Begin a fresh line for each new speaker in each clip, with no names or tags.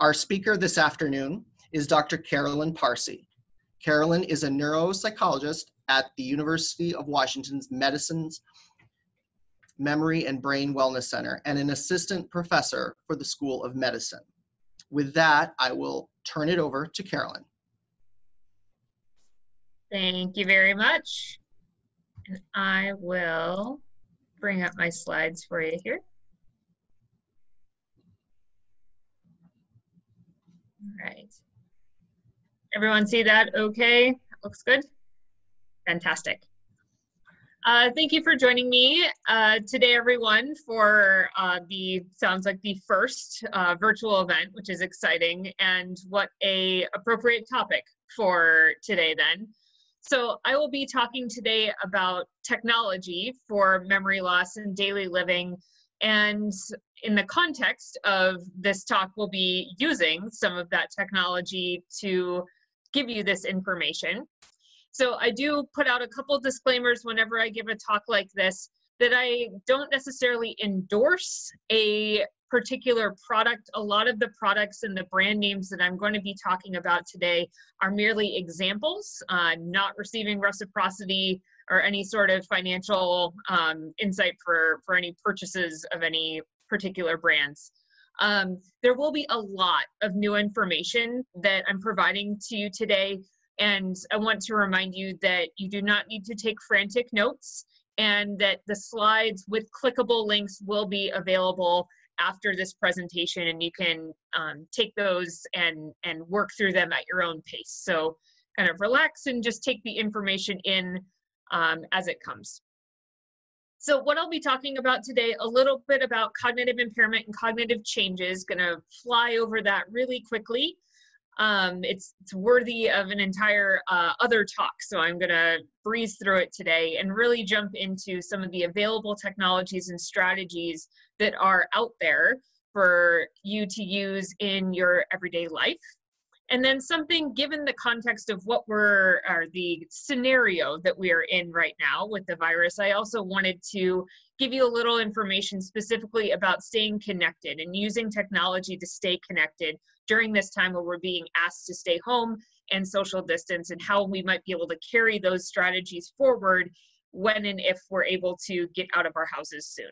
Our speaker this afternoon is Dr. Carolyn Parsey. Carolyn is a neuropsychologist at the University of Washington's Medicine's Memory and Brain Wellness Center and an assistant professor for the School of Medicine. With that, I will turn it over to Carolyn.
Thank you very much. And I will bring up my slides for you here. All right. Everyone see that okay? Looks good? Fantastic. Uh, thank you for joining me uh, today, everyone, for uh, the sounds like the first uh, virtual event, which is exciting, and what a appropriate topic for today. Then, so I will be talking today about technology for memory loss and daily living, and in the context of this talk, we'll be using some of that technology to give you this information. So I do put out a couple disclaimers whenever I give a talk like this that I don't necessarily endorse a particular product. A lot of the products and the brand names that I'm going to be talking about today are merely examples, uh, not receiving reciprocity or any sort of financial um, insight for, for any purchases of any particular brands. Um, there will be a lot of new information that I'm providing to you today and I want to remind you that you do not need to take frantic notes and that the slides with clickable links will be available after this presentation and you can um, take those and, and work through them at your own pace. So kind of relax and just take the information in um, as it comes. So what I'll be talking about today, a little bit about cognitive impairment and cognitive changes, gonna fly over that really quickly um, it's, it's worthy of an entire uh, other talk. So I'm going to breeze through it today and really jump into some of the available technologies and strategies that are out there for you to use in your everyday life. And then something given the context of what we're, or the scenario that we are in right now with the virus, I also wanted to give you a little information specifically about staying connected and using technology to stay connected during this time where we're being asked to stay home and social distance and how we might be able to carry those strategies forward when and if we're able to get out of our houses soon.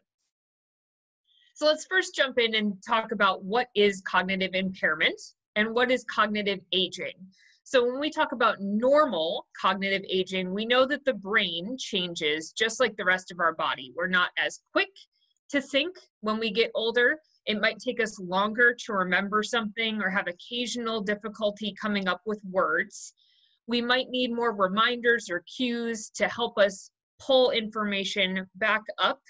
So let's first jump in and talk about what is cognitive impairment and what is cognitive aging. So when we talk about normal cognitive aging, we know that the brain changes just like the rest of our body. We're not as quick to think when we get older, it might take us longer to remember something or have occasional difficulty coming up with words. We might need more reminders or cues to help us pull information back up.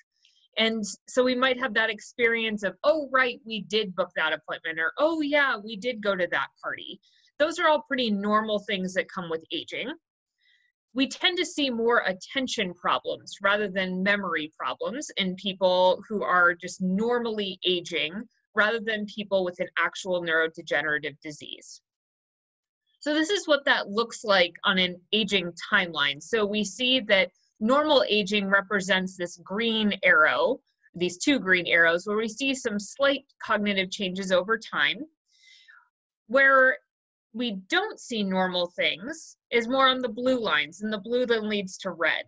And so we might have that experience of, oh, right, we did book that appointment, or oh, yeah, we did go to that party. Those are all pretty normal things that come with aging we tend to see more attention problems rather than memory problems in people who are just normally aging rather than people with an actual neurodegenerative disease. So this is what that looks like on an aging timeline. So we see that normal aging represents this green arrow, these two green arrows, where we see some slight cognitive changes over time. Where we don't see normal things is more on the blue lines, and the blue then leads to red.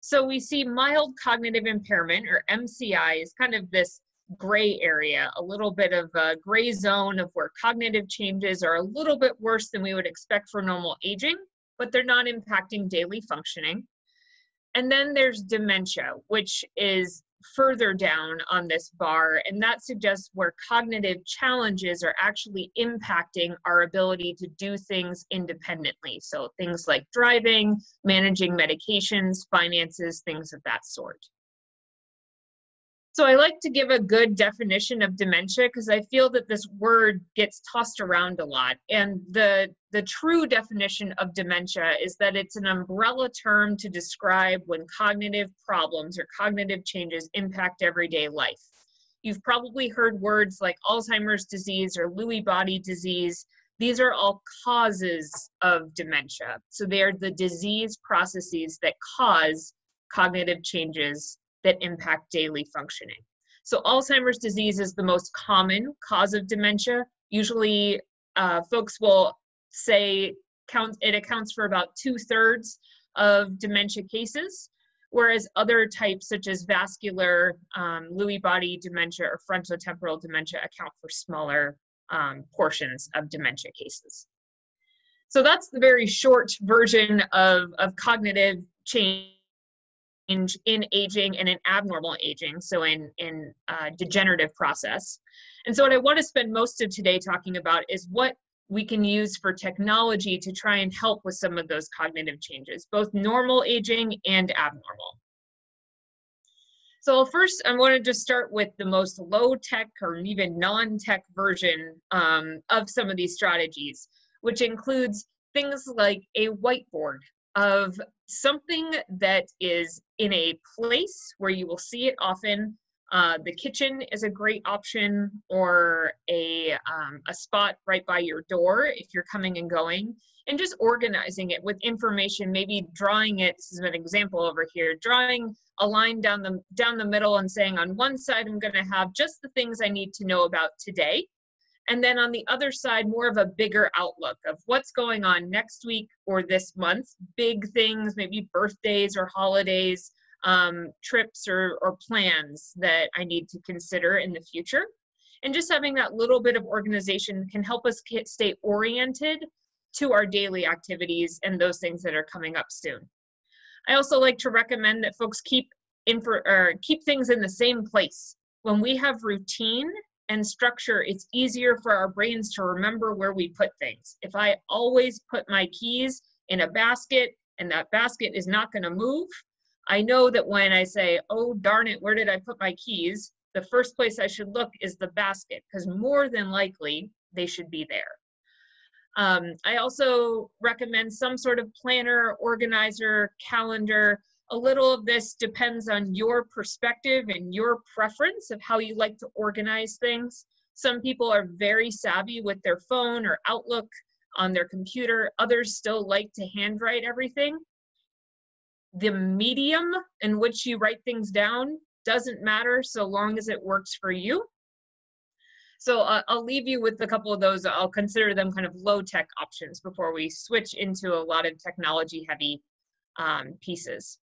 So we see mild cognitive impairment, or MCI, is kind of this gray area, a little bit of a gray zone of where cognitive changes are a little bit worse than we would expect for normal aging, but they're not impacting daily functioning. And then there's dementia, which is further down on this bar, and that suggests where cognitive challenges are actually impacting our ability to do things independently. So, things like driving, managing medications, finances, things of that sort. So I like to give a good definition of dementia because I feel that this word gets tossed around a lot. And the, the true definition of dementia is that it's an umbrella term to describe when cognitive problems or cognitive changes impact everyday life. You've probably heard words like Alzheimer's disease or Lewy body disease. These are all causes of dementia. So they are the disease processes that cause cognitive changes that impact daily functioning. So Alzheimer's disease is the most common cause of dementia. Usually, uh, folks will say count, it accounts for about two thirds of dementia cases, whereas other types such as vascular, um, Lewy body dementia, or frontotemporal dementia account for smaller um, portions of dementia cases. So that's the very short version of, of cognitive change in aging and in abnormal aging, so in, in uh, degenerative process. And so what I want to spend most of today talking about is what we can use for technology to try and help with some of those cognitive changes, both normal aging and abnormal. So first, I want to just start with the most low-tech or even non-tech version um, of some of these strategies which includes things like a whiteboard of something that is in a place where you will see it often. Uh, the kitchen is a great option, or a, um, a spot right by your door if you're coming and going, and just organizing it with information, maybe drawing it, this is an example over here, drawing a line down the, down the middle and saying on one side, I'm gonna have just the things I need to know about today, and then on the other side, more of a bigger outlook of what's going on next week or this month, big things, maybe birthdays or holidays, um, trips or, or plans that I need to consider in the future. And just having that little bit of organization can help us stay oriented to our daily activities and those things that are coming up soon. I also like to recommend that folks keep info, or keep things in the same place. When we have routine and structure, it's easier for our brains to remember where we put things. If I always put my keys in a basket and that basket is not going to move, I know that when I say, oh, darn it, where did I put my keys? The first place I should look is the basket because more than likely they should be there. Um, I also recommend some sort of planner, organizer, calendar a little of this depends on your perspective and your preference of how you like to organize things. Some people are very savvy with their phone or Outlook on their computer. Others still like to handwrite everything. The medium in which you write things down doesn't matter so long as it works for you. So uh, I'll leave you with a couple of those. I'll consider them kind of low tech options before we switch into a lot of technology heavy um, pieces.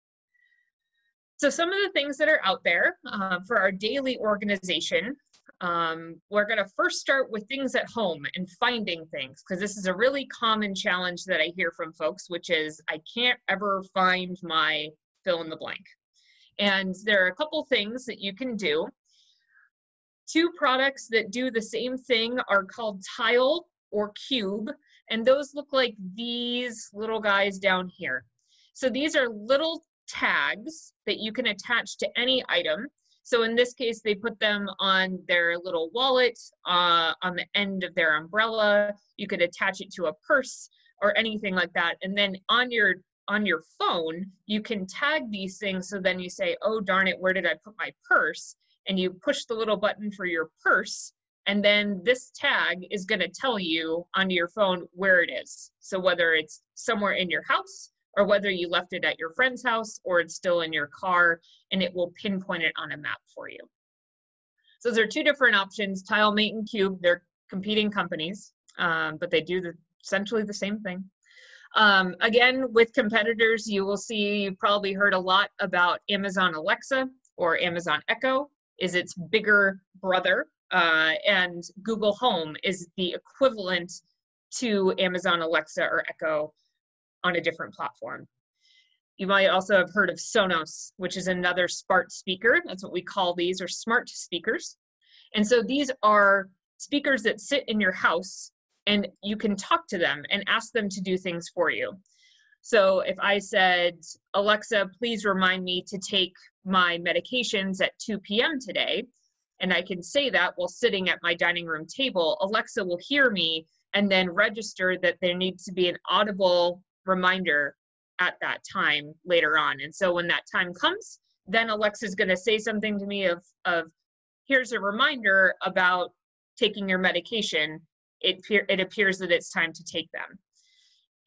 So some of the things that are out there uh, for our daily organization, um, we're going to first start with things at home and finding things because this is a really common challenge that I hear from folks, which is I can't ever find my fill in the blank. And there are a couple things that you can do. Two products that do the same thing are called Tile or Cube, and those look like these little guys down here. So these are little tags that you can attach to any item. So in this case, they put them on their little wallet, uh, on the end of their umbrella. You could attach it to a purse or anything like that. And then on your on your phone, you can tag these things. So then you say, oh, darn it, where did I put my purse? And you push the little button for your purse. And then this tag is going to tell you on your phone where it is. So whether it's somewhere in your house or whether you left it at your friend's house or it's still in your car and it will pinpoint it on a map for you. So there are two different options, TileMate and Cube. They're competing companies, um, but they do the, essentially the same thing. Um, again, with competitors, you will see, you've probably heard a lot about Amazon Alexa or Amazon Echo is its bigger brother, uh, and Google Home is the equivalent to Amazon Alexa or Echo on a different platform. You might also have heard of Sonos, which is another smart speaker. That's what we call these, or smart speakers. And so these are speakers that sit in your house and you can talk to them and ask them to do things for you. So if I said, Alexa, please remind me to take my medications at 2 p.m. today, and I can say that while sitting at my dining room table, Alexa will hear me and then register that there needs to be an audible reminder at that time later on. And so when that time comes, then Alexa's going to say something to me of, of here's a reminder about taking your medication. It, it appears that it's time to take them.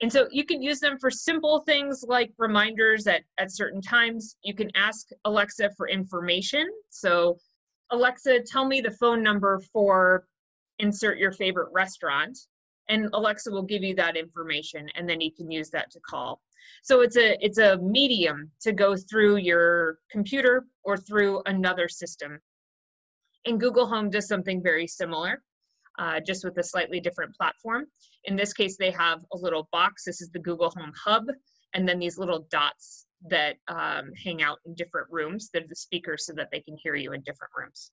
And so you can use them for simple things like reminders at, at certain times. You can ask Alexa for information. So, Alexa, tell me the phone number for insert your favorite restaurant and Alexa will give you that information and then you can use that to call. So it's a it's a medium to go through your computer or through another system. And Google Home does something very similar, uh, just with a slightly different platform. In this case, they have a little box. This is the Google Home Hub, and then these little dots that um, hang out in different rooms. They're the speakers so that they can hear you in different rooms.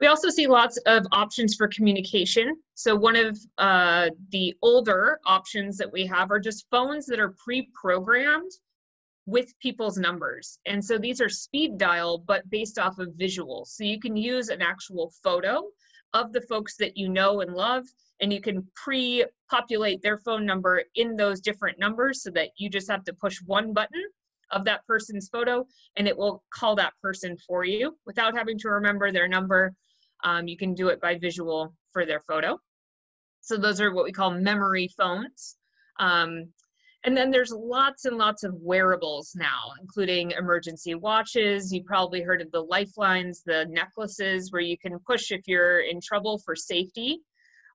We also see lots of options for communication. So one of uh, the older options that we have are just phones that are pre-programmed with people's numbers. And so these are speed dial, but based off of visuals. So you can use an actual photo of the folks that you know and love, and you can pre-populate their phone number in those different numbers so that you just have to push one button of that person's photo and it will call that person for you without having to remember their number. Um, you can do it by visual for their photo. So those are what we call memory phones. Um, and then there's lots and lots of wearables now, including emergency watches. You probably heard of the lifelines, the necklaces where you can push if you're in trouble for safety.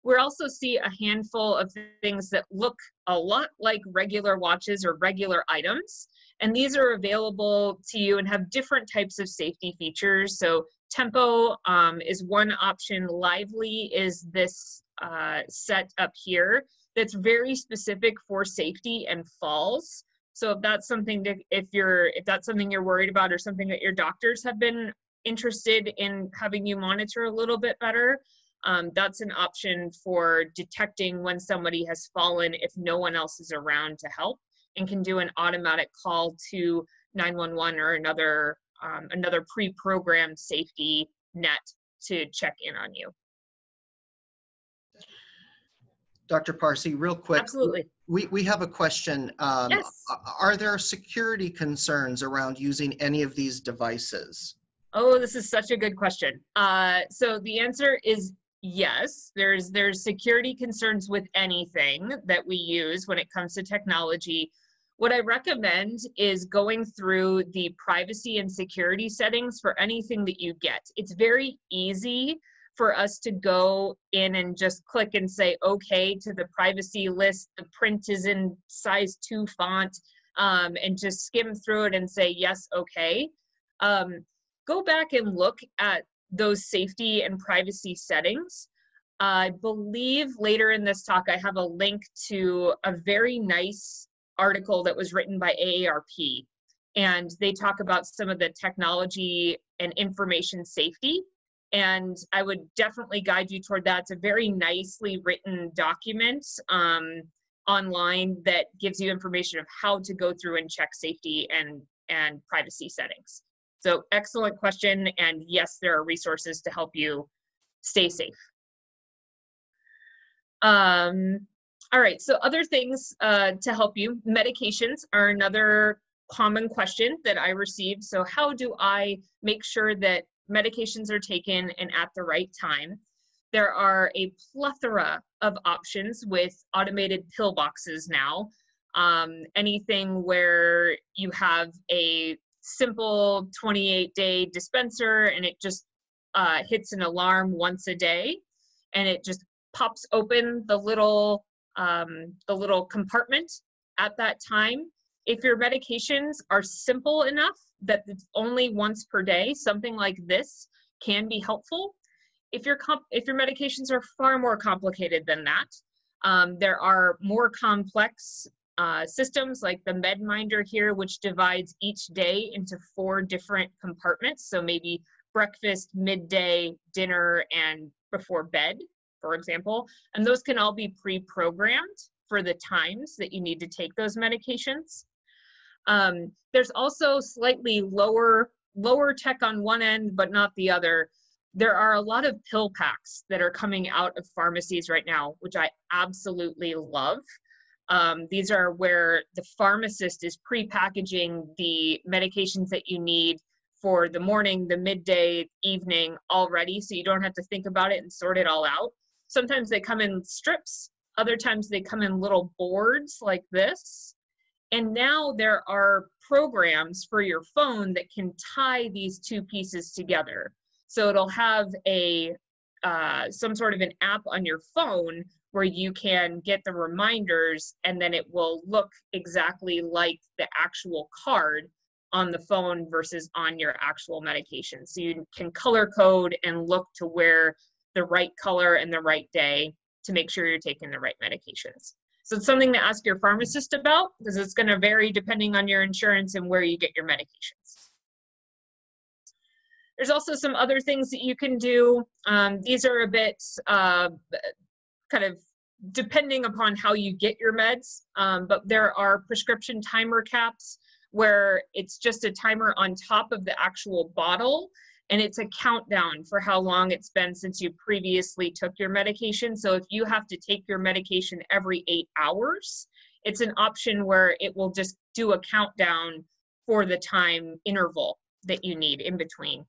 We also see a handful of things that look a lot like regular watches or regular items. And these are available to you and have different types of safety features. So tempo um, is one option. Lively is this uh, set up here that's very specific for safety and falls. So if that's something to, if you're if that's something you're worried about or something that your doctors have been interested in having you monitor a little bit better, um, that's an option for detecting when somebody has fallen if no one else is around to help and can do an automatic call to 911 or another um, another pre-programmed safety net to check in on you.
Dr. Parsey, real quick.
Absolutely.
We, we have a question. Um,
Yes.
Are there security concerns around using any of these devices?
Oh, this is such a good question. Uh, so the answer is yes. There's there's security concerns with anything that we use when it comes to technology. What I recommend is going through the privacy and security settings for anything that you get. It's very easy for us to go in and just click and say okay to the privacy list. The print is in size 2 font um, and just skim through it and say yes, okay. Um, go back and look at those safety and privacy settings. I believe later in this talk I have a link to a very nice article that was written by AARP. And they talk about some of the technology and information safety and I would definitely guide you toward that. It's a very nicely written document um, online that gives you information of how to go through and check safety and and privacy settings. So excellent question, and yes, there are resources to help you stay safe. Um, all right, so other things uh, to help you. Medications are another common question that I receive. So how do I make sure that medications are taken and at the right time. There are a plethora of options with automated pill boxes now. Um, anything where you have a simple 28 day dispenser and it just uh, hits an alarm once a day and it just pops open the little um, the little compartment at that time if your medications are simple enough that it's only once per day, something like this can be helpful. If your comp- if your medications are far more complicated than that, um, there are more complex uh, systems like the MedMinder here, which divides each day into four different compartments. So maybe breakfast, midday, dinner, and before bed, for example. And those can all be pre-programmed for the times that you need to take those medications. Um, there's also slightly lower lower tech on one end, but not the other. There are a lot of pill packs that are coming out of pharmacies right now, which I absolutely love. Um, these are where the pharmacist is pre-packaging the medications that you need for the morning, the midday, evening already, so you don't have to think about it and sort it all out. Sometimes they come in strips, other times they come in little boards like this. And now there are programs for your phone that can tie these two pieces together. So it'll have a uh, some sort of an app on your phone where you can get the reminders and then it will look exactly like the actual card on the phone versus on your actual medication. So you can color code and look to where the right color and the right day to make sure you're taking the right medications. So it's something to ask your pharmacist about because it's going to vary depending on your insurance and where you get your medications. There's also some other things that you can do. Um, these are a bit uh, kind of depending upon how you get your meds, um, but there are prescription timer caps where it's just a timer on top of the actual bottle and it's a countdown for how long it's been since you previously took your medication. So if you have to take your medication every eight hours, it's an option where it will just do a countdown for the time interval that you need in between.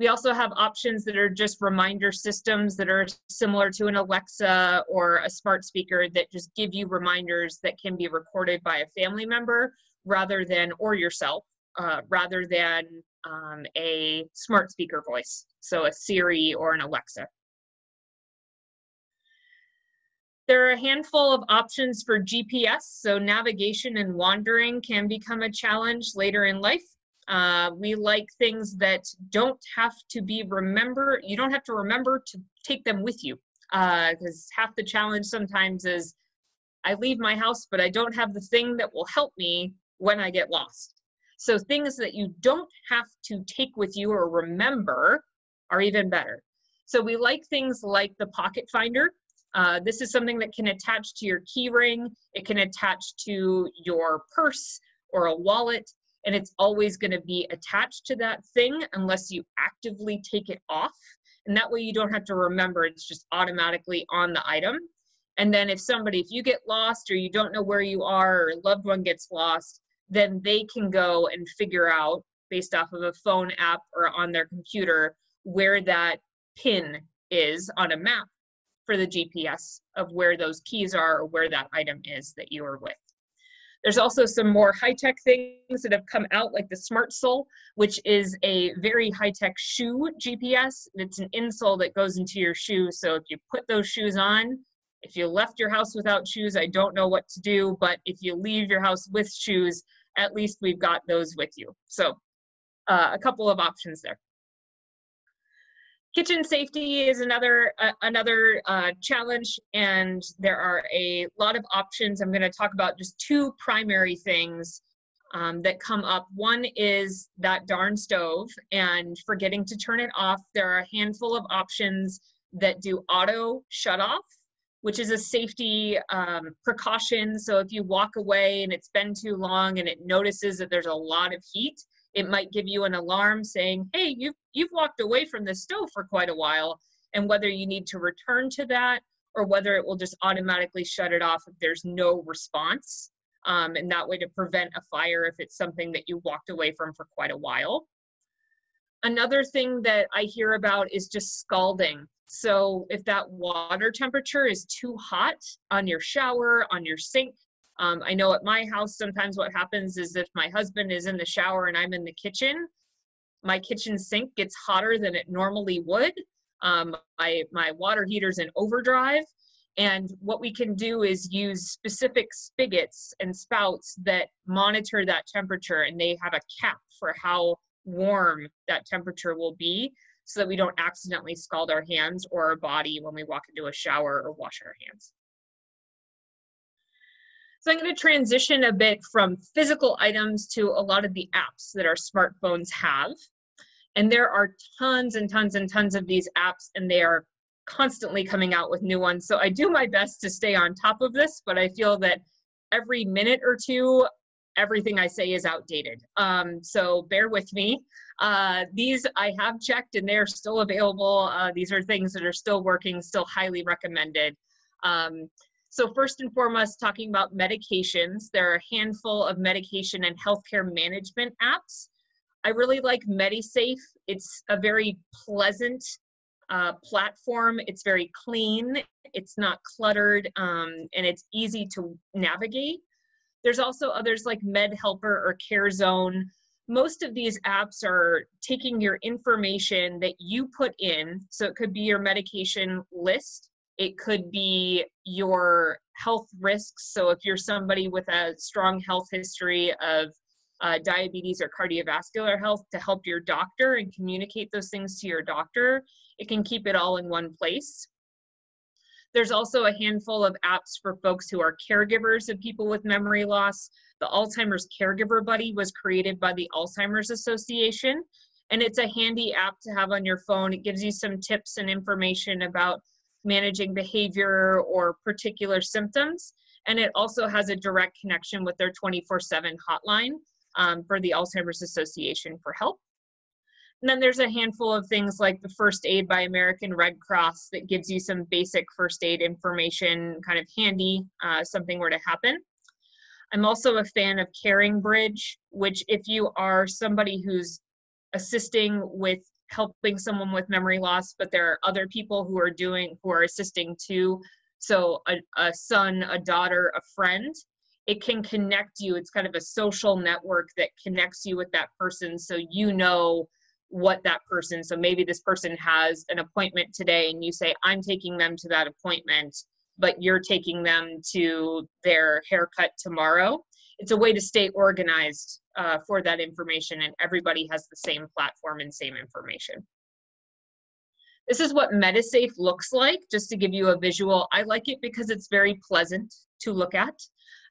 We also have options that are just reminder systems that are similar to an Alexa or a smart speaker that just give you reminders that can be recorded by a family member rather than, or yourself, uh, rather than um, a smart speaker voice, so a Siri or an Alexa. There are a handful of options for GPS, so navigation and wandering can become a challenge later in life. Uh, we like things that don't have to be remember. You don't have to remember to take them with you, because uh, half the challenge sometimes is I leave my house, but I don't have the thing that will help me when I get lost. So things that you don't have to take with you or remember are even better. So we like things like the pocket finder. Uh, this is something that can attach to your key ring. It can attach to your purse or a wallet, and it's always going to be attached to that thing unless you actively take it off. And that way you don't have to remember, it's just automatically on the item. And then if somebody, if you get lost or you don't know where you are or a loved one gets lost, then they can go and figure out based off of a phone app or on their computer where that pin is on a map for the GPS of where those keys are or where that item is that you are with. There's also some more high-tech things that have come out like the Smart Sole, which is a very high-tech shoe GPS. It's an insole that goes into your shoe. So if you put those shoes on, if you left your house without shoes, I don't know what to do, but if you leave your house with shoes, at least we've got those with you. So uh, a couple of options there. Kitchen safety is another uh, another uh, challenge, and there are a lot of options. I'm going to talk about just two primary things um, that come up. One is that darn stove, and forgetting to turn it off. There are a handful of options that do auto shut off which is a safety um, precaution. So if you walk away and it's been too long and it notices that there's a lot of heat, it might give you an alarm saying, hey, you've, you've walked away from the stove for quite a while, and whether you need to return to that or whether it will just automatically shut it off if there's no response. Um, and that way to prevent a fire if it's something that you walked away from for quite a while. Another thing that I hear about is just scalding. So if that water temperature is too hot on your shower, on your sink, um, I know at my house sometimes what happens is if my husband is in the shower and I'm in the kitchen, my kitchen sink gets hotter than it normally would. Um, my, my water heater's in overdrive. And what we can do is use specific spigots and spouts that monitor that temperature and they have a cap for how warm that temperature will be so that we don't accidentally scald our hands or our body when we walk into a shower or wash our hands. So I'm going to transition a bit from physical items to a lot of the apps that our smartphones have. And there are tons and tons and tons of these apps, and they are constantly coming out with new ones. So I do my best to stay on top of this, but I feel that every minute or two, everything I say is outdated. Um, so bear with me. Uh, these I have checked and they're still available. Uh, these are things that are still working, still highly recommended. Um, so first and foremost, talking about medications, there are a handful of medication and healthcare management apps. I really like MediSafe. It's a very pleasant uh, platform. It's very clean. It's not cluttered, um, and it's easy to navigate. There's also others like MedHelper or CareZone most of these apps are taking your information that you put in. So it could be your medication list, it could be your health risks. So if you're somebody with a strong health history of uh, diabetes or cardiovascular health, to help your doctor and communicate those things to your doctor, it can keep it all in one place. There's also a handful of apps for folks who are caregivers of people with memory loss. The Alzheimer's Caregiver Buddy was created by the Alzheimer's Association, and it's a handy app to have on your phone. It gives you some tips and information about managing behavior or particular symptoms. And it also has a direct connection with their 24 7 hotline um, for the Alzheimer's Association for help. And then there's a handful of things like the First Aid by American Red Cross that gives you some basic first aid information, kind of handy, uh, something were to happen. I'm also a fan of Caring Bridge, which, if you are somebody who's assisting with helping someone with memory loss, but there are other people who are doing, who are assisting too. So, a, a son, a daughter, a friend, it can connect you. It's kind of a social network that connects you with that person so you know what that person so maybe this person has an appointment today and you say i'm taking them to that appointment but you're taking them to their haircut tomorrow it's a way to stay organized uh, for that information and everybody has the same platform and same information this is what Medisafe looks like, just to give you a visual. I like it because it's very pleasant to look at.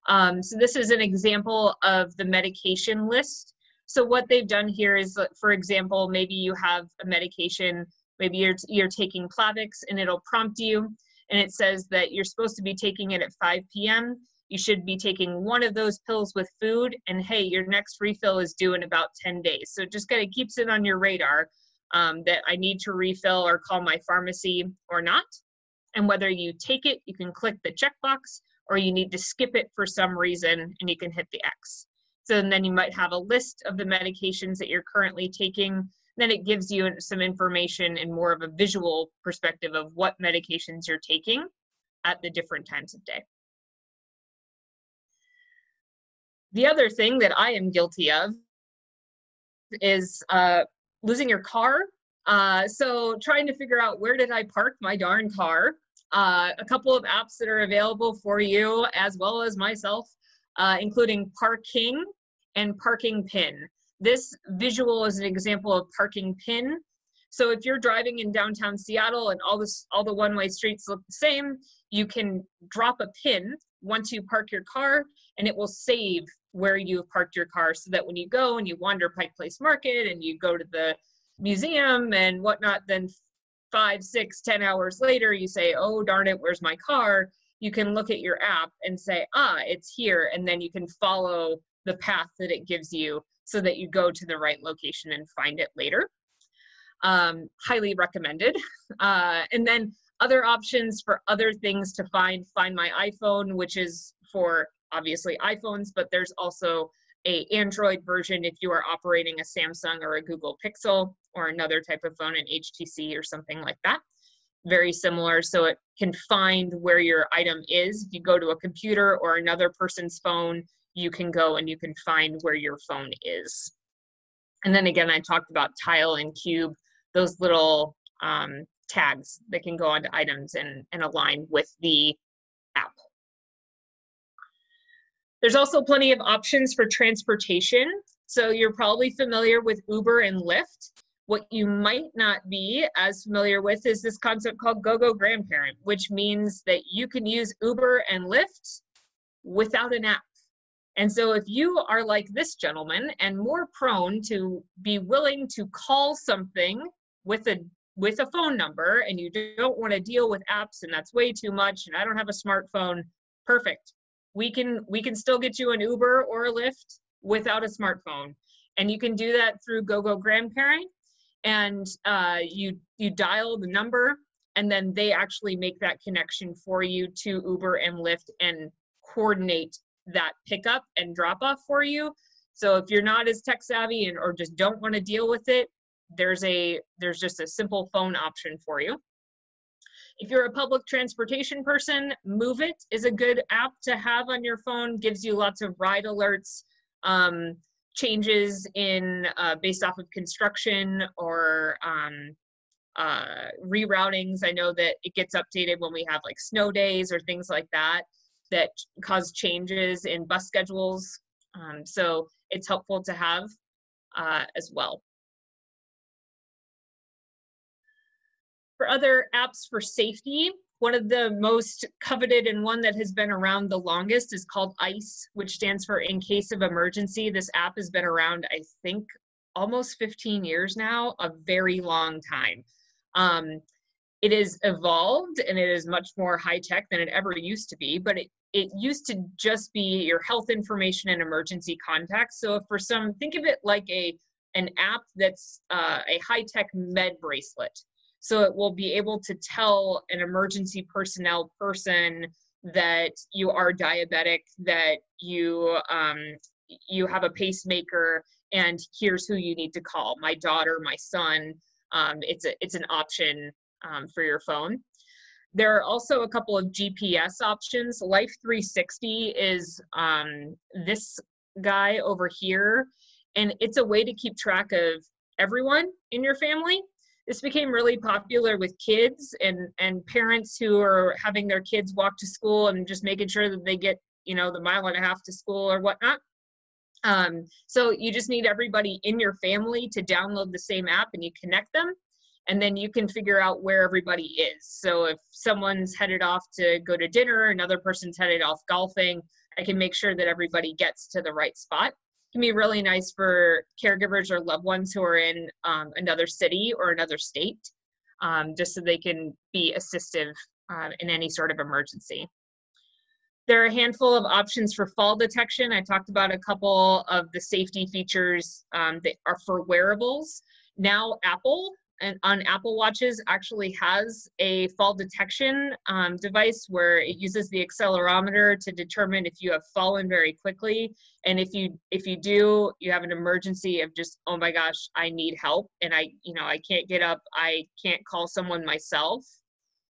Um, so this is an example of the medication list so what they've done here is, for example, maybe you have a medication, maybe you're, you're taking Plavix and it'll prompt you and it says that you're supposed to be taking it at 5 p.m. You should be taking one of those pills with food and hey, your next refill is due in about 10 days. So just kind of keeps it on your radar um, that I need to refill or call my pharmacy or not. And whether you take it, you can click the checkbox or you need to skip it for some reason and you can hit the X. So then you might have a list of the medications that you're currently taking. Then it gives you some information and more of a visual perspective of what medications you're taking at the different times of day. The other thing that I am guilty of is uh, losing your car. Uh, so trying to figure out where did I park my darn car. Uh, a couple of apps that are available for you as well as myself, uh, including Parking and parking pin. This visual is an example of parking pin. So if you're driving in downtown Seattle and all this all the one-way streets look the same, you can drop a pin once you park your car and it will save where you've parked your car so that when you go and you wander Pike Place Market and you go to the museum and whatnot, then five, six, ten hours later, you say, oh, darn it, where's my car? You can look at your app and say, ah, it's here. And then you can follow the path that it gives you so that you go to the right location and find it later. Um, highly recommended. Uh, and then other options for other things to find, find my iPhone, which is for obviously iPhones, but there's also a Android version if you are operating a Samsung or a Google Pixel or another type of phone, an HTC or something like that. Very similar, so it can find where your item is. If you go to a computer or another person's phone, you can go and you can find where your phone is. And then again, I talked about tile and cube, those little um, tags that can go onto items and, and align with the app. There's also plenty of options for transportation. So you're probably familiar with Uber and Lyft. What you might not be as familiar with is this concept called GoGo Grandparent, which means that you can use Uber and Lyft without an app. And so if you are like this gentleman and more prone to be willing to call something with a with a phone number and you don't want to deal with apps and that's way too much and I don't have a smartphone, perfect. We can we can still get you an Uber or a Lyft without a smartphone. And you can do that through GoGo Grandparent and uh, you you dial the number and then they actually make that connection for you to Uber and Lyft and coordinate that pickup and drop off for you. So if you're not as tech savvy and or just don't want to deal with it, there's a there's just a simple phone option for you. If you're a public transportation person, Moovit is a good app to have on your phone. Gives you lots of ride alerts. Um, changes in uh, based off of construction or um, uh, reroutings. I know that it gets updated when we have like snow days or things like that that cause changes in bus schedules. Um, so it's helpful to have uh, as well. For other apps for safety, one of the most coveted and one that has been around the longest is called ICE, which stands for In Case of Emergency. This app has been around, I think, almost 15 years now, a very long time. Um, it is evolved and it is much more high tech than it ever used to be, but it, it used to just be your health information and emergency contacts. So for some, think of it like a an app that's uh, a high tech med bracelet. So it will be able to tell an emergency personnel person that you are diabetic, that you um, you have a pacemaker, and here's who you need to call. My daughter, my son. Um, it's a it's an option um, for your phone. There are also a couple of GPS options. Life 360 is um, this guy over here, and it's a way to keep track of everyone in your family this became really popular with kids and and parents who are having their kids walk to school and just making sure that they get you know the mile and a half to school or whatnot. Um, so you just need everybody in your family to download the same app and you connect them and then you can figure out where everybody is. So if someone's headed off to go to dinner another person's headed off golfing i can make sure that everybody gets to the right spot can be really nice for caregivers or loved ones who are in um, another city or another state, um, just so they can be assistive uh, in any sort of emergency. There are a handful of options for fall detection. I talked about a couple of the safety features um, that are for wearables. Now Apple and on Apple Watches actually has a fall detection um, device where it uses the accelerometer to determine if you have fallen very quickly, and if you if you do, you have an emergency of just oh my gosh, I need help, and I you know I can't get up, I can't call someone myself,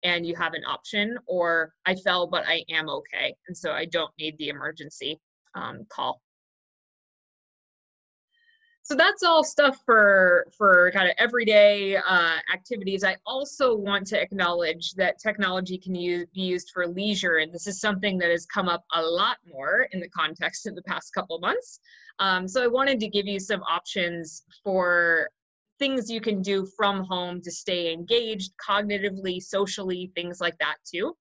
and you have an option, or I fell but I am okay, and so I don't need the emergency um, call so that's all stuff for for kind of everyday uh, activities. I also want to acknowledge that technology can use, be used for leisure and this is something that has come up a lot more in the context of the past couple months. Um, so i wanted to give you some options for things you can do from home to stay engaged cognitively socially things like that too.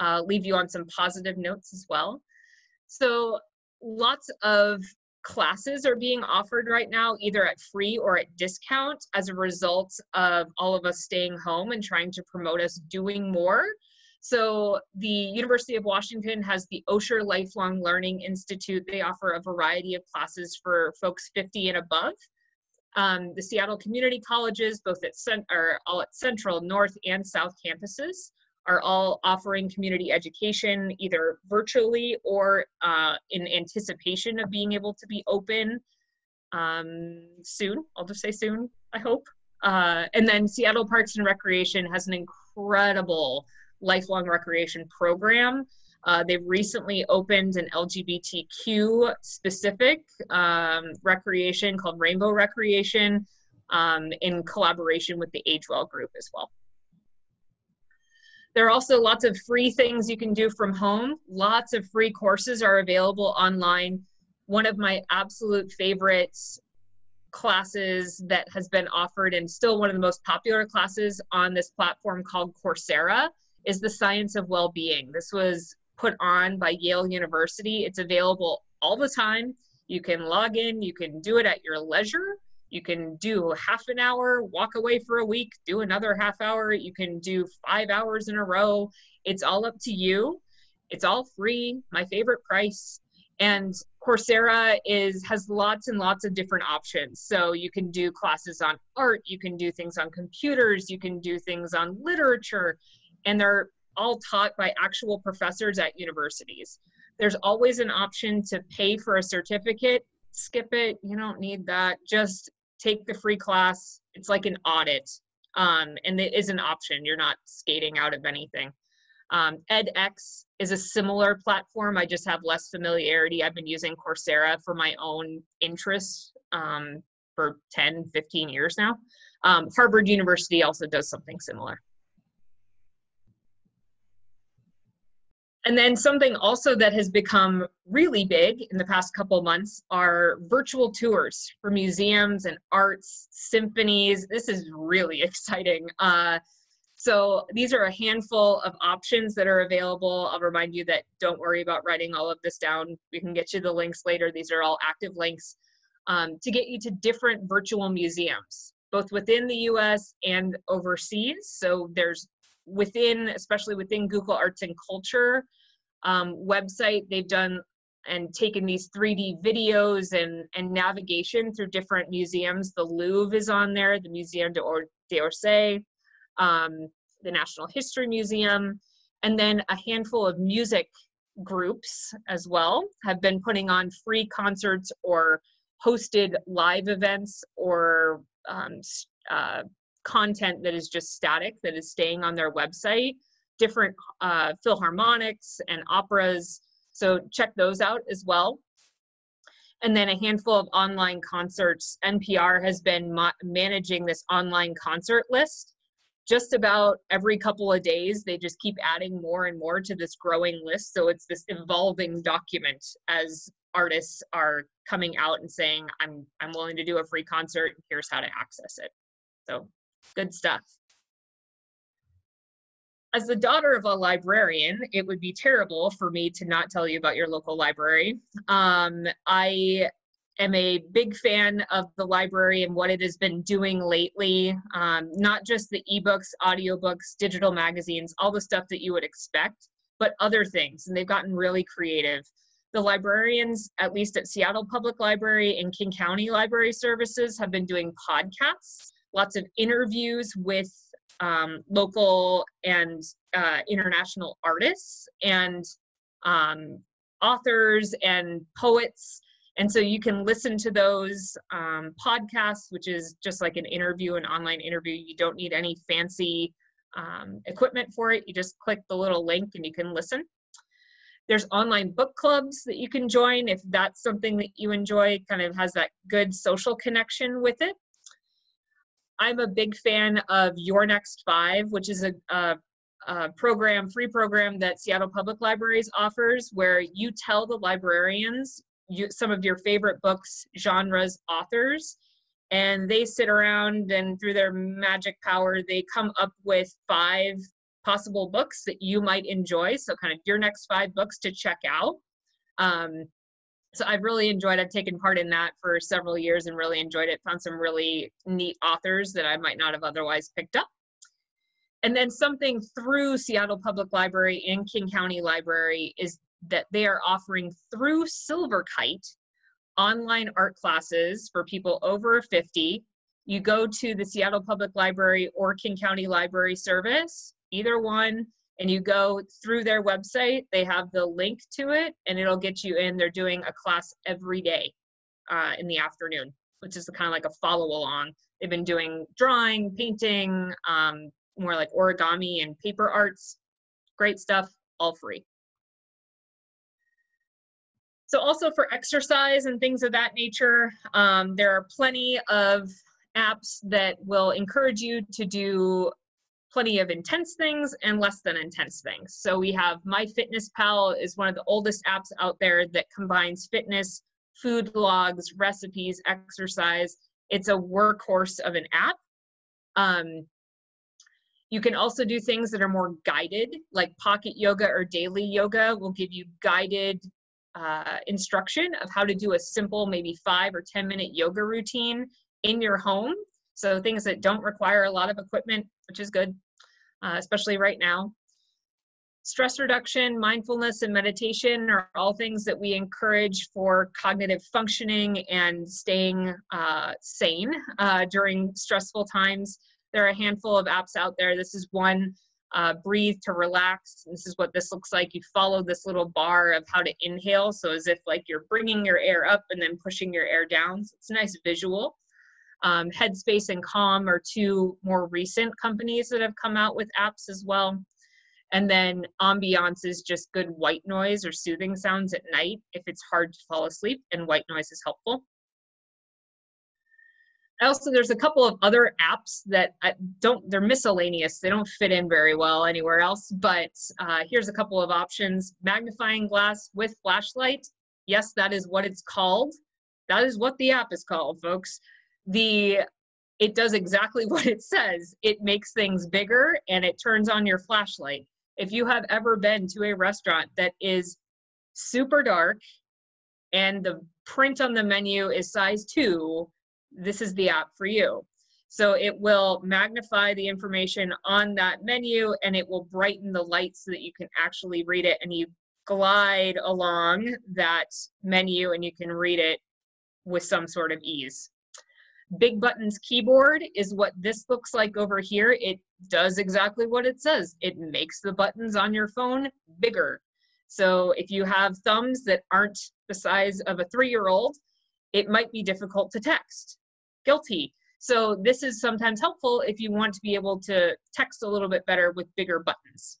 Uh, leave you on some positive notes as well. So lots of classes are being offered right now, either at free or at discount, as a result of all of us staying home and trying to promote us doing more. So, the University of Washington has the Osher Lifelong Learning Institute. They offer a variety of classes for folks 50 and above. Um, the Seattle community colleges, both at cent- all at Central, North, and South campuses, are all offering community education either virtually or uh, in anticipation of being able to be open um, soon. I'll just say soon, I hope. Uh, and then Seattle Parks and Recreation has an incredible lifelong recreation program. Uh, they've recently opened an LGBTQ specific um, recreation called Rainbow Recreation um, in collaboration with the Agewell group as well. There are also lots of free things you can do from home. Lots of free courses are available online. One of my absolute favorites classes that has been offered and still one of the most popular classes on this platform called Coursera is the science of well-being. This was put on by Yale University. It's available all the time. You can log in, you can do it at your leisure. You can do half an hour, walk away for a week, do another half hour. You can do five hours in a row. It's all up to you. It's all free, my favorite price. And Coursera is has lots and lots of different options. So you can do classes on art, you can do things on computers, you can do things on literature, and they're all taught by actual professors at universities. There's always an option to pay for a certificate skip it. You don't need that. Just take the free class. It's like an audit, um, and it is an option. You're not skating out of anything. Um, edX is a similar platform. I just have less familiarity. I've been using Coursera for my own interests um, for 10, 15 years now. Um, Harvard University also does something similar. And then something also that has become really big in the past couple months are virtual tours for museums and arts, symphonies. This is really exciting. Uh, so these are a handful of options that are available. I'll remind you that don't worry about writing all of this down. We can get you the links later. These are all active links um, to get you to different virtual museums, both within the US and overseas. So there's within, especially within Google Arts and Culture um, website, they've done and taken these 3D videos and, and navigation through different museums. The Louvre is on there, the Museum d'Orsay, um, the National History Museum, and then a handful of music groups as well have been putting on free concerts or hosted live events or um, uh, content that is just static that is staying on their website different uh, philharmonics and operas. So check those out as well. And then a handful of online concerts. NPR has been ma- managing this online concert list. Just about every couple of days they just keep adding more and more to this growing list. So it's this evolving document as artists are coming out and saying i'm i'm willing to do a free concert. Here's how to access it. So good stuff as the daughter of a librarian, it would be terrible for me to not tell you about your local library. Um, I am a big fan of the library and what it has been doing lately, um, not just the ebooks, audiobooks, digital magazines, all the stuff that you would expect, but other things. And they've gotten really creative. The librarians, at least at Seattle Public Library and King County Library Services, have been doing podcasts, lots of interviews with um, local and uh, international artists and um, authors and poets and so you can listen to those um, podcasts, which is just like an interview, an online interview. You don't need any fancy um, equipment for it. You just click the little link and you can listen. There's online book clubs that you can join if that's something that you enjoy, kind of has that good social connection with it. I'm a big fan of Your Next Five, which is a, a, a, program, free program that Seattle Public Libraries offers, where you tell the librarians you, some of your favorite books, genres, authors, and they sit around and through their magic power, they come up with five possible books that you might enjoy. So, kind of your next five books to check out. Um, so I've really enjoyed. I've taken part in that for several years and really enjoyed it. Found some really neat authors that I might not have otherwise picked up. And then something through Seattle Public Library and King County Library is that they are offering through Silverkite online art classes for people over 50. You go to the Seattle Public Library or King County Library Service, either one, and you go through their website. They have the link to it and it'll get you in. They're doing a class every day uh, in the afternoon, which is kind of like a follow along. They've been doing drawing, painting, um, more like origami and paper arts. Great stuff, all free. So also for exercise and things of that nature, um, there are plenty of apps that will encourage you to do plenty of intense things and less than intense things. So we have MyFitnessPal is one of the oldest apps out there that combines fitness, food logs, recipes, exercise. It's a workhorse of an app. Um, you can also do things that are more guided, like pocket yoga or daily yoga will give you guided uh, instruction of how to do a simple, maybe five or 10 minute yoga routine in your home. So things that don't require a lot of equipment, which is good, uh, especially right now. Stress reduction, mindfulness, and meditation are all things that we encourage for cognitive functioning and staying uh, sane uh, during stressful times. There are a handful of apps out there. This is one uh, breathe to relax. This is what this looks like. You follow this little bar of how to inhale. So as if like you're bringing your air up and then pushing your air down. So it's a nice visual. Um, Headspace and Calm are two more recent companies that have come out with apps as well. And then ambiance is just good white noise or soothing sounds at night if it's hard to fall asleep, and white noise is helpful. Also, there's a couple of other apps that don't, they're miscellaneous. They don't fit in very well anywhere else, but uh, here's a couple of options. Magnifying glass with flashlight. Yes, that is what it's called. That is what the app is called, folks. The it does exactly what it says. It makes things bigger and it turns on your flashlight. If you have ever been to a restaurant that is super dark and the print on the menu is size two, this is the app for you. So it will magnify the information on that menu and it will brighten the light so that you can actually read it and you glide along that menu and you can read it with some sort of ease. Big Buttons keyboard is what this looks like over here. It does exactly what it says. It makes the buttons on your phone bigger. So if you have thumbs that aren't the size of a three-year-old, it might be difficult to text. Guilty. So this is sometimes helpful if you want to be able to text a little bit better with bigger buttons.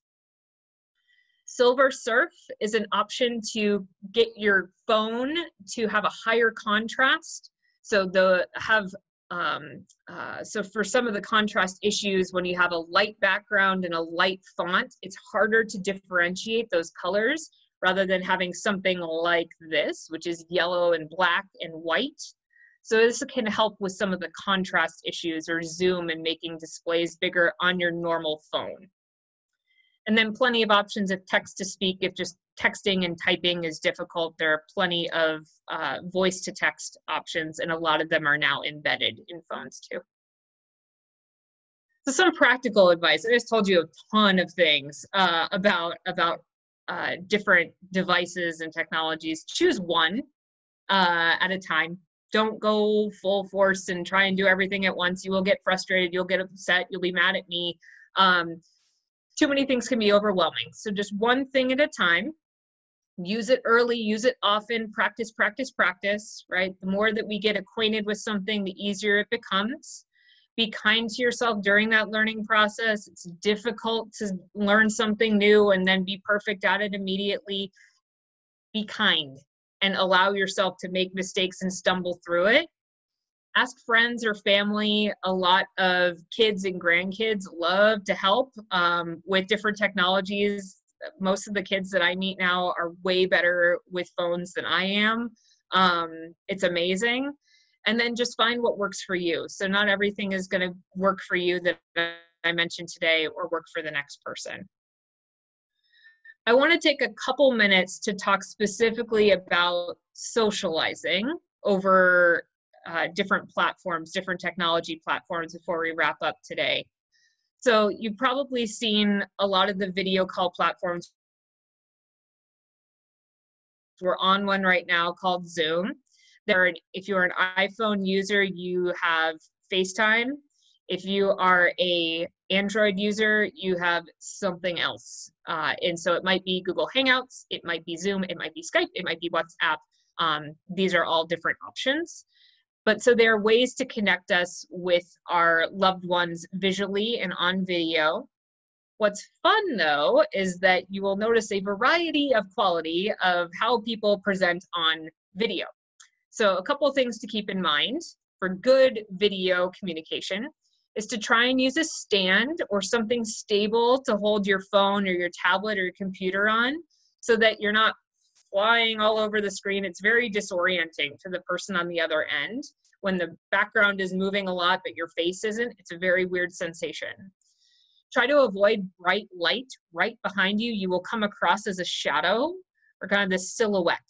Silver Surf is an option to get your phone to have a higher contrast so the have um, uh, so for some of the contrast issues, when you have a light background and a light font, it's harder to differentiate those colors rather than having something like this, which is yellow and black and white. So this can help with some of the contrast issues or zoom and making displays bigger on your normal phone. And then plenty of options of text to speak if just texting and typing is difficult. There are plenty of uh, voice to text options, and a lot of them are now embedded in phones too. So some practical advice. I just told you a ton of things uh, about about uh, different devices and technologies. Choose one uh, at a time. Don't go full force and try and do everything at once. You will get frustrated. You'll get upset. You'll be mad at me. Um, too many things can be overwhelming. So just one thing at a time. Use it early, use it often, practice, practice, practice, right? The more that we get acquainted with something, the easier it becomes. Be kind to yourself during that learning process. It's difficult to learn something new and then be perfect at it immediately. Be kind and allow yourself to make mistakes and stumble through it ask friends or family. A lot of kids and grandkids love to help um, with different technologies. Most of the kids that I meet now are way better with phones than I am. Um, it's amazing. And then just find what works for you. So, not everything is going to work for you that I mentioned today or work for the next person. I want to take a couple minutes to talk specifically about socializing over uh, different platforms, different technology platforms before we wrap up today. So you've probably seen a lot of the video call platforms. We're on one right now called Zoom. There, if you're an iPhone user, you have FaceTime. If you are a Android user, you have something else. Uh, and so it might be Google Hangouts, it might be Zoom, it might be Skype, it might be WhatsApp. Um, these are all different options. But so there are ways to connect us with our loved ones visually and on video. What's fun though is that you will notice a variety of quality of how people present on video. So a couple things to keep in mind for good video communication is to try and use a stand or something stable to hold your phone or your tablet or your computer on so that you're not flying all over the screen. It's very disorienting to the person on the other end. When the background is moving a lot, but your face isn't, it's a very weird sensation. Try to avoid bright light right behind you. You will come across as a shadow or kind of this silhouette.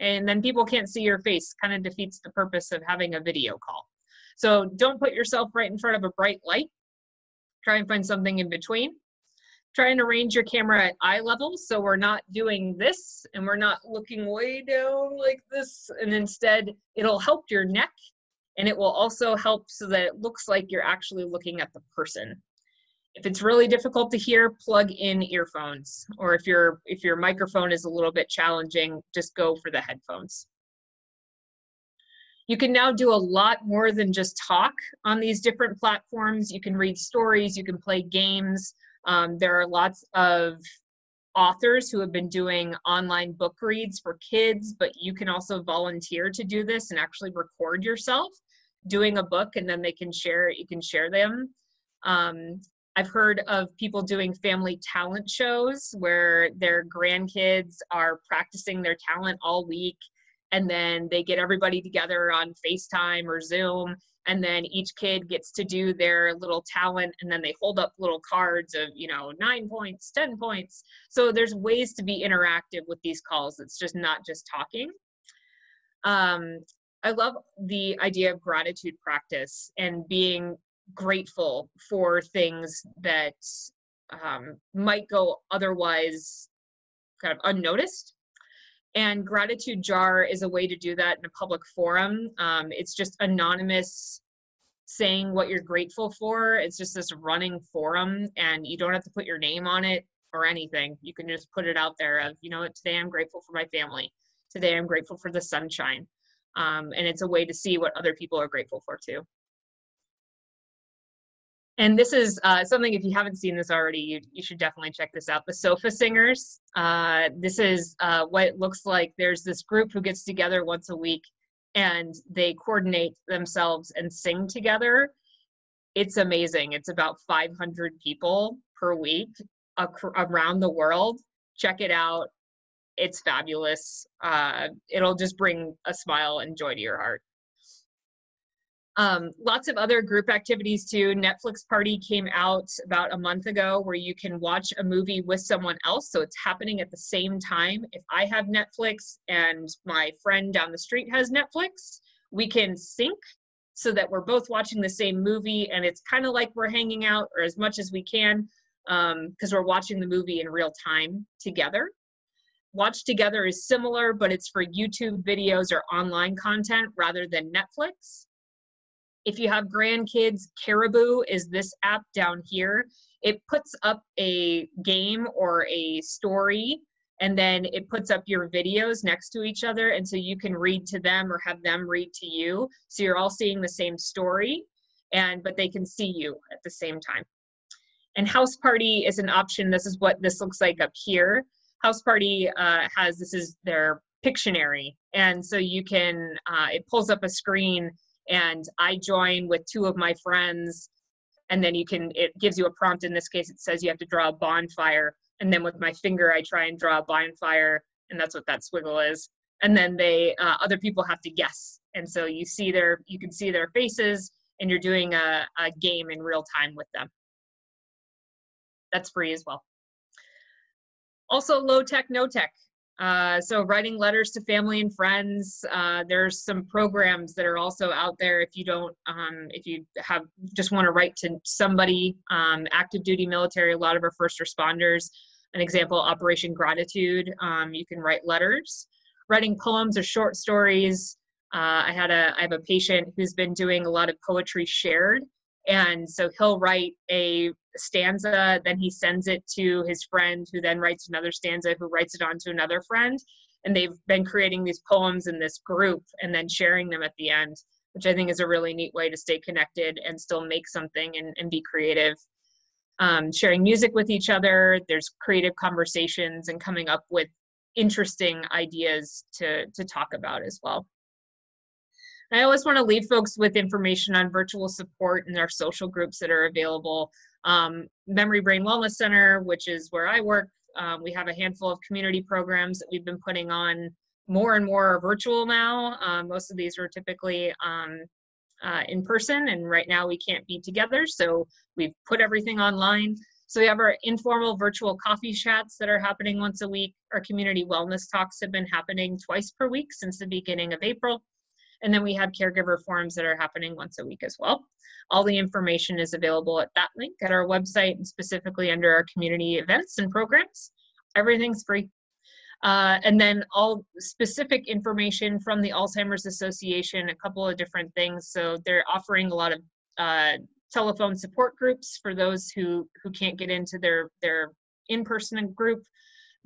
And then people can't see your face, kind of defeats the purpose of having a video call. So don't put yourself right in front of a bright light. Try and find something in between try and arrange your camera at eye level so we're not doing this and we're not looking way down like this and instead it'll help your neck and it will also help so that it looks like you're actually looking at the person. If it's really difficult to hear plug in earphones or if your if your microphone is a little bit challenging just go for the headphones. You can now do a lot more than just talk on these different platforms. You can read stories you can play games Um, there are lots of authors who have been doing online book reads for kids, but you can also volunteer to do this and actually record yourself doing a book and then they can share you can share them. Um, i've heard of people doing family talent shows where their grandkids are practicing their talent all week and then they get everybody together on facetime or zoom and then each kid gets to do their little talent and then they hold up little cards of you know nine points ten points. So there's ways to be interactive with these calls. It's just not just talking. Um, I love the idea of gratitude practice and being grateful for things that um, might go otherwise kind of unnoticed. And gratitude jar is a way to do that in a public forum. Um, it's just anonymous saying what you're grateful for. It's just this running forum, and you don't have to put your name on it or anything. You can just put it out there of, you know today I'm grateful for my family. Today I'm grateful for the sunshine um, and it's a way to see what other people are grateful for too. And this is uh, something, if you haven't seen this already, you, you should definitely check this out. The Sofa Singers. Uh, this is uh, what it looks like. There's this group who gets together once a week and they coordinate themselves and sing together. It's amazing. It's about 500 people per week ac- around the world. Check it out it's fabulous. Uh, it'll just bring a smile and joy to your heart. Um, lots of other group activities too. Netflix Party came out about a month ago where you can watch a movie with someone else. So it's happening at the same time. If I have Netflix and my friend down the street has Netflix, we can sync so that we're both watching the same movie and it's kind of like we're hanging out or as much as we can because um, we're watching the movie in real time together. Watch Together is similar, but it's for YouTube videos or online content rather than Netflix. If you have grandkids, Caribu is this app down here. It puts up a game or a story and then it puts up your videos next to each other and so you can read to them or have them read to you. So you're all seeing the same story and but they can see you at the same time. And house party is an option. This is what this looks like up here. House Party uh, has this is their Pictionary, and so you can uh, it pulls up a screen, and I join with two of my friends, and then you can it gives you a prompt. In this case, it says you have to draw a bonfire, and then with my finger I try and draw a bonfire, and that's what that swiggle is. And then they uh, other people have to guess, and so you see their you can see their faces, and you're doing a, a game in real time with them. That's free as well. Also, low tech, no tech. Uh, so writing letters to family and friends. Uh, there's some programs that are also out there if you don't, um, if you have just want to write to somebody, um, active duty military, a lot of our first responders. An example, Operation Gratitude. Um, you can write letters. Writing poems or short stories. Uh, I had a I have a patient who's been doing a lot of poetry shared, and so he'll write a stanza, then he sends it to his friend, who then writes another stanza, who writes it on to another friend. And they've been creating these poems in this group and then sharing them at the end, which I think is a really neat way to stay connected and still make something and, and be creative. Um, sharing music with each other, there's creative conversations and coming up with interesting ideas to, to talk about as well. I always want to leave folks with information on virtual support and our social groups that are available. Um, Memory Brain Wellness Center, which is where I work, um, we have a handful of community programs that we've been putting on. More and more are virtual now. Um, most of these were typically um, uh, in person, and right now we can't be together, so we've put everything online. So we have our informal virtual coffee chats that are happening once a week. Our community wellness talks have been happening twice per week since the beginning of April. And then we have caregiver forums that are happening once a week as well. All the information is available at that link at our website and specifically under our community events and programs. Everything's free. Uh, and then all specific information from the Alzheimer's Association, a couple of different things. So they're offering a lot of uh, telephone support groups for those who, who can't get into their, their in-person group.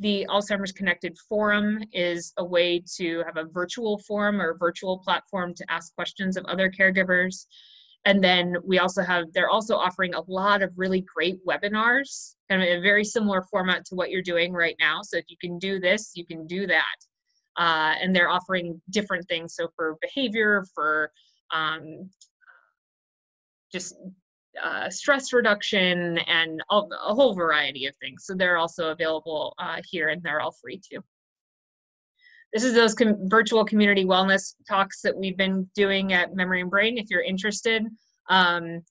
The Alzheimer's Connected Forum is a way to have a virtual forum or virtual platform to ask questions of other caregivers. And then we also have, they're also offering a lot of really great webinars, kind of a very similar format to what you're doing right now. So if you can do this, you can do that. Uh, and they're offering different things. So for behavior, for um, just uh, stress reduction and all, a whole variety of things. So they're also available uh, here and they're all free too. This is those com virtual community wellness talks that we've been doing at Memory and Brain if you're interested. Um,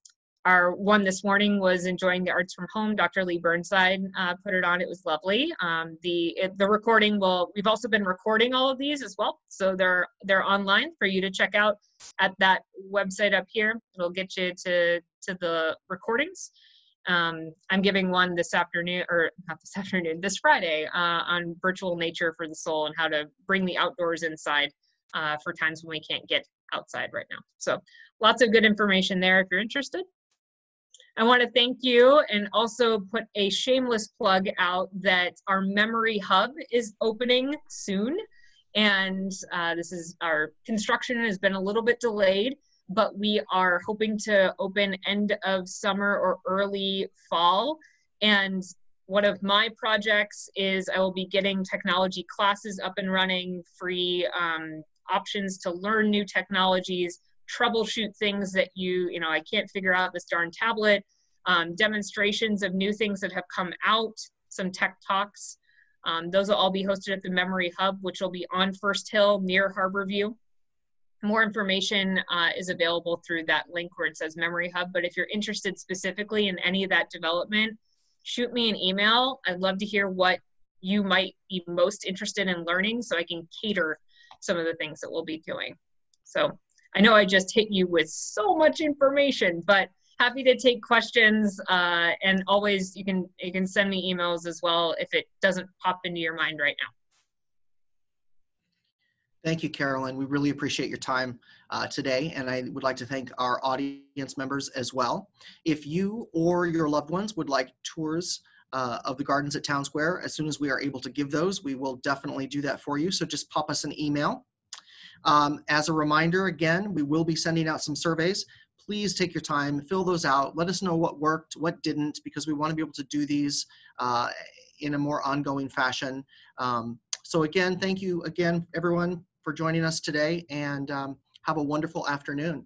our one this morning was enjoying the arts from home. Dr. Lee Burnside uh, put it on. It was lovely. Um, the it, the recording will. We've also been recording all of these as well, so they're they're online for you to check out at that website up here. It'll get you to to the recordings. Um, I'm giving one this afternoon, or not this afternoon, this Friday uh, on virtual nature for the soul and how to bring the outdoors inside uh, for times when we can't get outside right now. So lots of good information there if you're interested. I want to thank you and also put a shameless plug out that our memory hub is opening soon. And uh, this is our construction has been a little bit delayed, but we are hoping to open end of summer or early fall. And one of my projects is I will be getting technology classes up and running, free um, options to learn new technologies, troubleshoot things that you, you know, I can't figure out this darn tablet, um, demonstrations of new things that have come out, some tech talks. Um, those will all be hosted at the Memory Hub, which will be on First Hill near Harborview. More information uh, is available through that link where it says Memory Hub. But if you're interested specifically in any of that development, shoot me an email. I'd love to hear what you might be most interested in learning so I can cater some of the things that we'll be doing. So I know I just hit you with so much information, but happy to take questions. Uh, and always you can you can send me emails as well if it doesn't pop into your mind right now.
Thank you, Carolyn. We really appreciate your time uh, today, and I would like to thank our audience members as well. If you or your loved ones would like tours uh, of the gardens at Town Square, as soon as we are able to give those, we will definitely do that for you. So just pop us an email. Um, as a reminder, again, we will be sending out some surveys. Please take your time, fill those out. Let us know what worked, what didn't, because we want to be able to do these uh, in a more ongoing fashion. Um, so again, thank you again, everyone, for joining us today and um, have a wonderful afternoon.